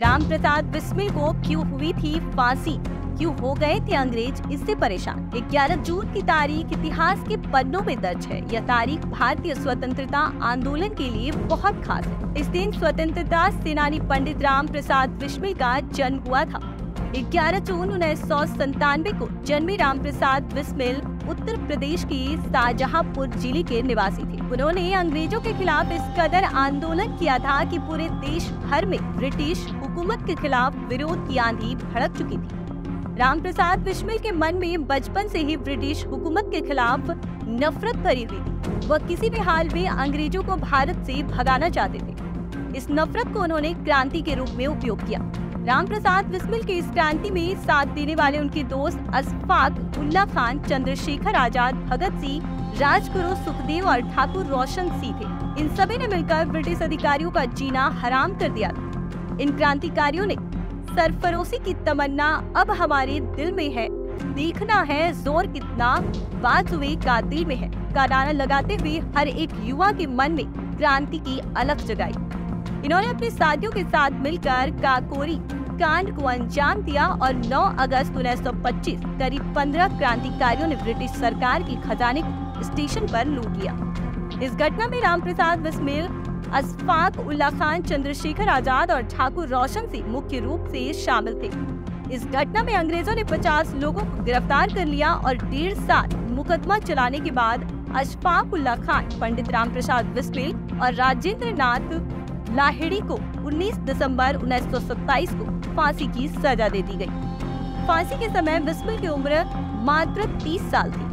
राम प्रसाद बिस्मिल को क्यों हुई थी फांसी? क्यों हो गए थे अंग्रेज़? इससे परेशान। 11 जून की तारीख इतिहास के पन्नों में दर्ज है। यह तारीख भारतीय स्वतंत्रता आंदोलन के लिए बहुत खास है। इस दिन स्वतंत्रता सेनानी पंडित राम प्रसाद बिस्मिल का जन्म हुआ था। 11 जून उन्नीस को जन्मे राम प्रसाद बिस्मिल उत्तर प्रदेश के शाहजहांपुर ज़िले के निवासी थे। उन्होंने अंग्रेज़ों के खिलाफ इस कदर आंदोलन किया था कि पूरे देश भर में ब्रिटिश हुकूमत के खिलाफ विरोध की आंधी भड़क चुकी थी। राम प्रसाद बिस्मिल के मन में बचपन से ही ब्रिटिश हुकूमत के खिलाफ नफरत भरी हुई थी। वह किसी भी हाल में अंग्रेज़ों को भारत से भगाना चाहते थे। इस नफरत को उन्होंने क्रांति के रूप में उपयोग किया। राम प्रसाद बिस्मिल के इस क्रांति में साथ देने वाले उनके दोस्त अशफाक उल्ला खान, चंद्रशेखर आज़ाद, भगत सिंह, राजगुरु सुखदेव और ठाकुर रोशन सिंह थे। इन सभी ने मिलकर ब्रिटिश अधिकारियों का जीना हराम कर दिया था। इन क्रांतिकारियों ने सरफरोशी की तमन्ना अब हमारे दिल में है। देखना है ज़ोर कितना बात हुए का दिल में है। का नारा लगाते हुए हर एक युवा के मन में क्रांति की अलग जगाई। इन्होंने अपने साथियों के साथ मिलकर काकोरी कांड को अंजाम दिया और 9 अगस्त 1925 करीब 15 क्रांतिकारियों ने ब्रिटिश सरकार की खजाने स्टेशन पर लूट लिया। इस घटना में रामप्रसाद बिस्मिल अशफाक उल्ला खान, चंद्रशेखर आज़ाद और ठाकुर रोशन सिंह मुख्य रूप से शामिल थे इस घटना में अंग्रेज़ों ने 50 लोगों को गिरफ़्तार कर लिया और डेढ़ साल मुकदमा चलाने के बाद अशफाक उल्ला खान, पंडित राम प्रसाद बिस्मिल और राजेंद्र नाथ लाहिड़ी को 19 दिसंबर 1927 को फांसी की सजा दे दी गई। फांसी के समय बिस्मिल की उम्र मात्र 30 साल थी